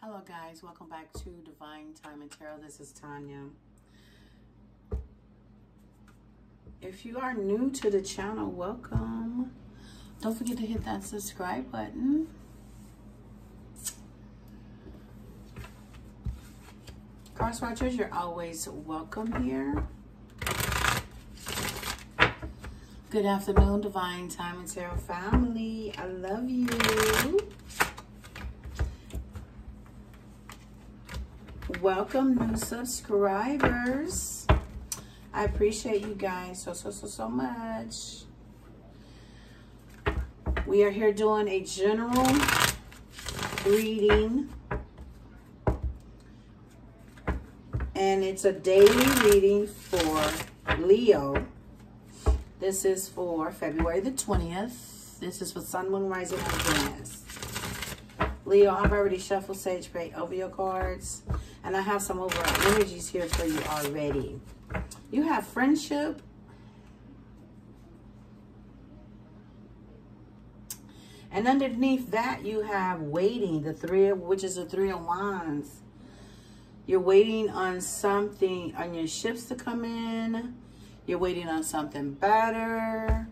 Hello guys, welcome back to Divine Timing Tarot. This is Tanya. If you are new to the channel, welcome. Don't forget to hit that subscribe button. Cross watchers, you're always welcome here. Good afternoon, Divine Timing Tarot family. I love you. Welcome, new subscribers. I appreciate you guys so, so, so, so much. We are here doing a general reading. And it's a daily reading for Leo. This is for February the 20th. This is for Sun, Moon, Rising, and Venus. Leo, I've already shuffled Sage Pray over your cards. And I have some overall energies here for you already. You have friendship. And underneath that, you have waiting, the three of, which is the three of wands. You're waiting on something, on your ships to come in. You're waiting on something better.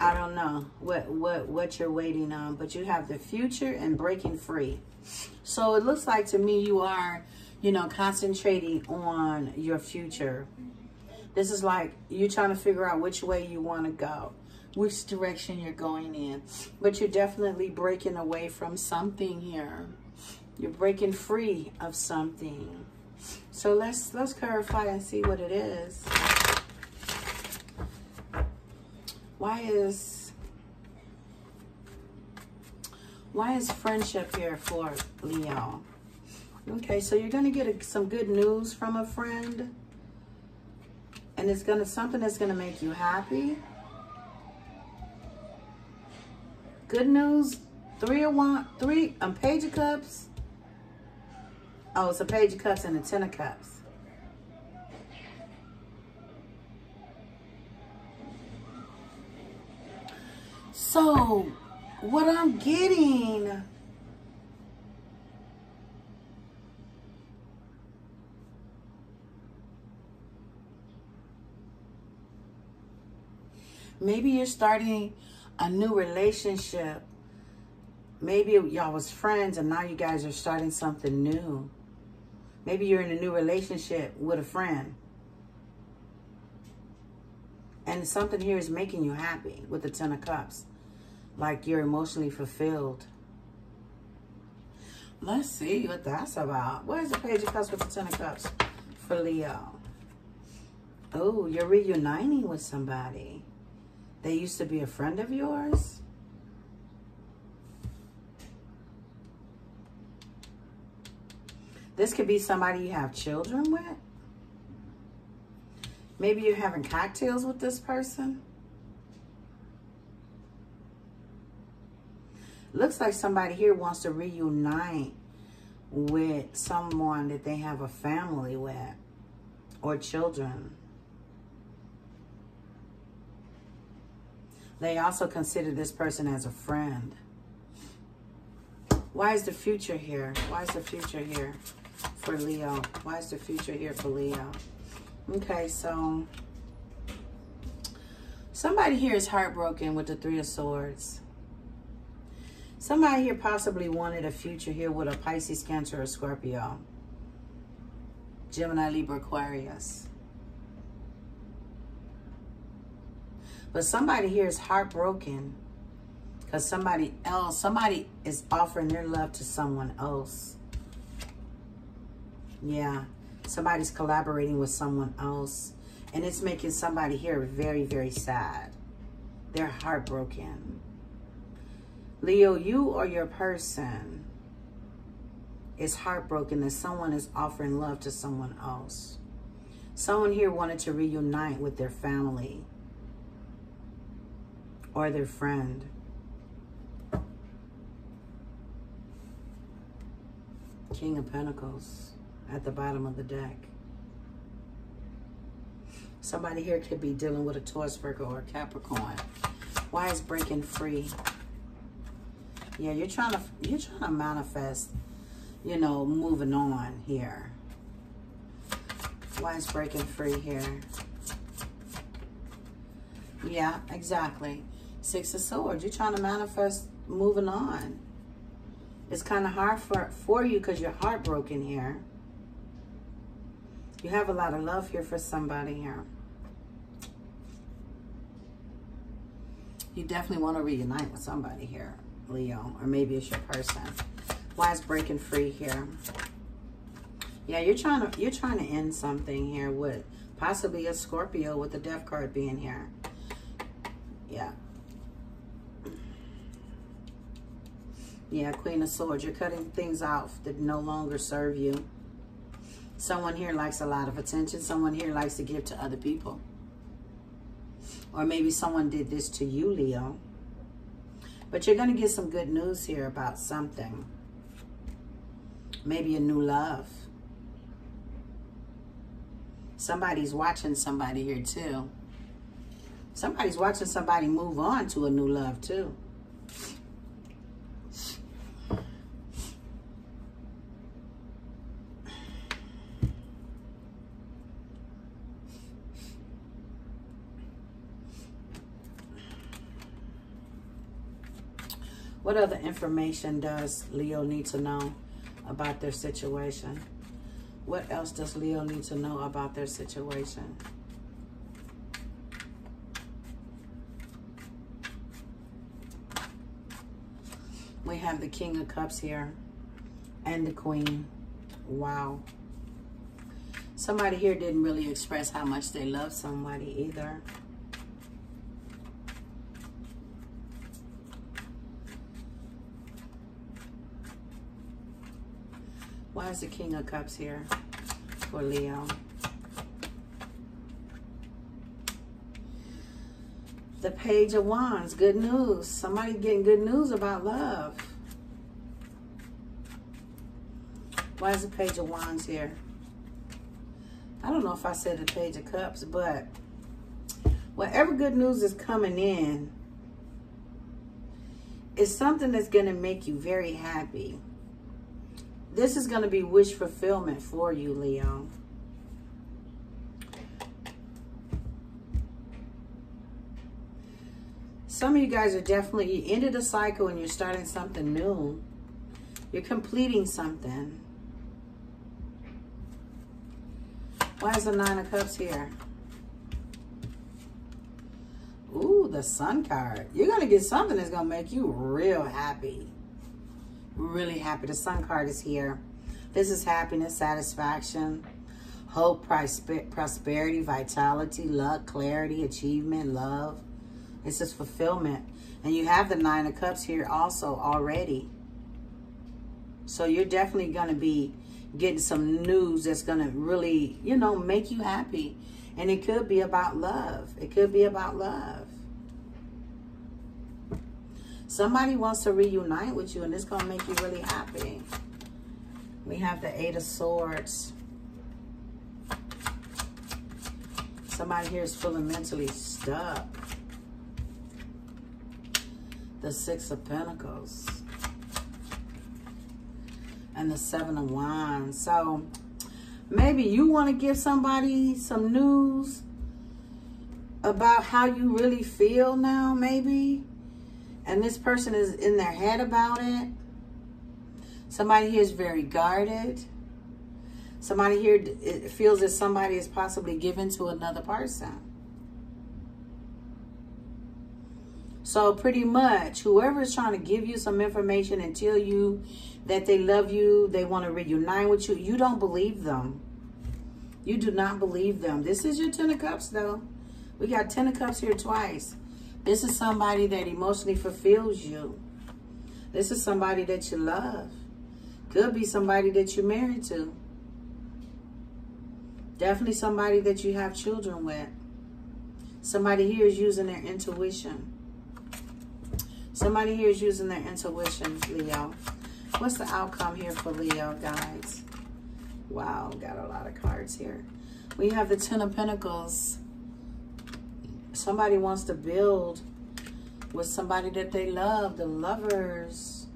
I don't know what, what, what you're waiting on, but you have the future and breaking free. So it looks like to me you are, you know, concentrating on your future. This is like you're trying to figure out which way you want to go, which direction you're going in. But you're definitely breaking away from something here. You're breaking free of something. So let's let's clarify and see what it is. Why is why is friendship here for Leo? Okay, so you're going to get a, some good news from a friend. And it's going to, something that's going to make you happy. Good news. Three of one, three, um, page of cups. Oh, it's a page of cups and a ten of cups. So, what I'm getting. Maybe you're starting a new relationship. Maybe y'all was friends and now you guys are starting something new. Maybe you're in a new relationship with a friend. And something here is making you happy with the Ten of Cups like you're emotionally fulfilled. Let's see what that's about. Where's the Page of Cups with the Ten of Cups for Leo? Oh, you're reuniting with somebody. They used to be a friend of yours? This could be somebody you have children with. Maybe you're having cocktails with this person. Looks like somebody here wants to reunite with someone that they have a family with or children. They also consider this person as a friend. Why is the future here? Why is the future here for Leo? Why is the future here for Leo? Okay, so somebody here is heartbroken with the Three of Swords. Somebody here possibly wanted a future here with a Pisces, Cancer, or Scorpio. Gemini, Libra, Aquarius. But somebody here is heartbroken because somebody else, somebody is offering their love to someone else. Yeah, somebody's collaborating with someone else. And it's making somebody here very, very sad. They're heartbroken. Leo, you or your person is heartbroken that someone is offering love to someone else. Someone here wanted to reunite with their family or their friend. King of Pentacles at the bottom of the deck. Somebody here could be dealing with a Taurus, Virgo, or Capricorn. Why is breaking free? Yeah, you're trying to you're trying to manifest. you know, moving on here. Why is breaking free here? Yeah, exactly. Six of Swords. You're trying to manifest moving on. It's kind of hard for, for you because you're heartbroken here. You have a lot of love here for somebody here. You definitely want to reunite with somebody here, Leo. Or maybe it's your person. Why is breaking free here? Yeah, you're trying to you're trying to end something here with possibly a Scorpio with the death card being here. Yeah. Yeah, Queen of Swords. You're cutting things off that no longer serve you. Someone here likes a lot of attention. Someone here likes to give to other people. Or maybe someone did this to you, Leo. But you're going to get some good news here about something. Maybe a new love. Somebody's watching somebody here too. Somebody's watching somebody move on to a new love too. What other information does Leo need to know about their situation? What else does Leo need to know about their situation? We have the King of Cups here and the Queen. Wow. Somebody here didn't really express how much they love somebody either. Why is the King of Cups here for Leo? The Page of Wands, good news. Somebody getting good news about love. Why is the Page of Wands here? I don't know if I said the Page of Cups, but whatever good news is coming in, it's something that's going to make you very happy. This is going to be wish fulfillment for you, Leo. Some of you guys are definitely, you ended a cycle and you're starting something new. You're completing something. Why is the Nine of Cups here? Ooh, the Sun card. You're going to get something that's going to make you real happy really happy. The sun card is here. This is happiness, satisfaction, hope, prosperity, vitality, luck, clarity, achievement, love. It's just fulfillment. And you have the Nine of Cups here also already. So you're definitely going to be getting some news that's going to really, you know, make you happy. And it could be about love. It could be about love. Somebody wants to reunite with you and it's going to make you really happy. We have the Eight of Swords. Somebody here is feeling mentally stuck. The Six of Pentacles. And the Seven of Wands. So, maybe you want to give somebody some news about how you really feel now, maybe and this person is in their head about it. Somebody here is very guarded. Somebody here feels that somebody is possibly given to another person. So pretty much, whoever is trying to give you some information and tell you that they love you, they want to reunite with you, you don't believe them. You do not believe them. This is your Ten of Cups, though. We got Ten of Cups here twice. This is somebody that emotionally fulfills you. This is somebody that you love. Could be somebody that you're married to. Definitely somebody that you have children with. Somebody here is using their intuition. Somebody here is using their intuition, Leo. What's the outcome here for Leo, guys? Wow, got a lot of cards here. We have the Ten of Pentacles somebody wants to build with somebody that they love, the lovers,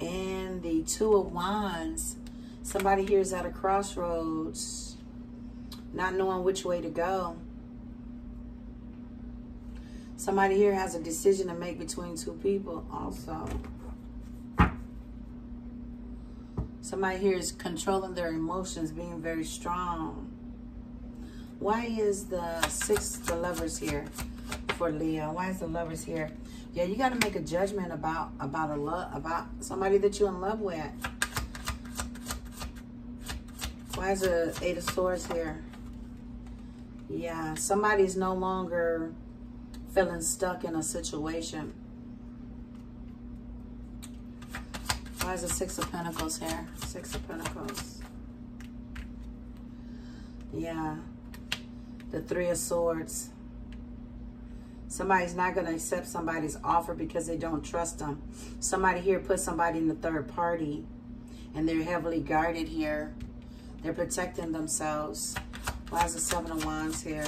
and the Two of Wands. Somebody here is at a crossroads, not knowing which way to go. Somebody here has a decision to make between two people also. Somebody here is controlling their emotions, being very strong. Why is the six, the lovers here for Leo? Why is the lovers here? Yeah, you got to make a judgment about about a love about somebody that you're in love with. Why is the eight of swords here? Yeah, somebody's no longer feeling stuck in a situation. Why is the Six of Pentacles here? Six of Pentacles. Yeah. The Three of Swords. Somebody's not going to accept somebody's offer because they don't trust them. Somebody here put somebody in the third party and they're heavily guarded here. They're protecting themselves. Why is the Seven of Wands here?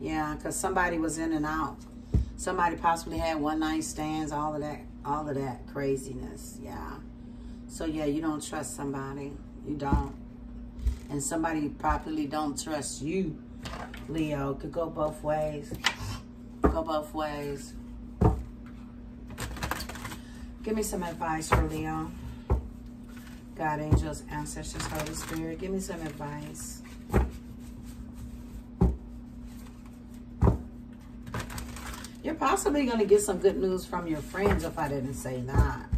Yeah, because somebody was in and out. Somebody possibly had one night stands, all of that, all of that craziness. Yeah. So yeah, you don't trust somebody. You don't. And somebody probably don't trust you, Leo. Could go both ways. Go both ways. Give me some advice for Leo. God, angels, ancestors, Holy Spirit. Give me some advice. You're possibly going to get some good news from your friends if I didn't say that.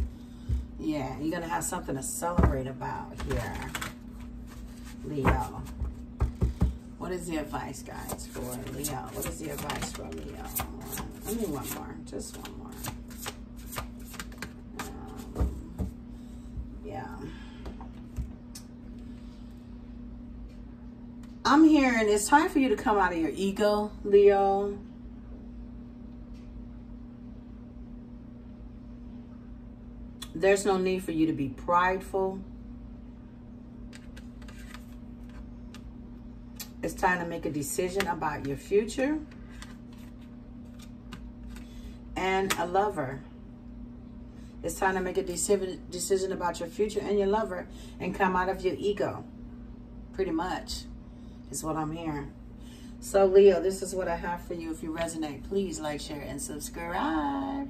Yeah, you're going to have something to celebrate about here. Leo. What is the advice, guys, for Leo? What is the advice for Leo? Let me one more. Just one more. Um, yeah. I'm hearing it's time for you to come out of your ego, Leo. There's no need for you to be prideful. It's time to make a decision about your future and a lover. It's time to make a decision about your future and your lover and come out of your ego. Pretty much is what I'm hearing. So, Leo, this is what I have for you. If you resonate, please like, share, and subscribe.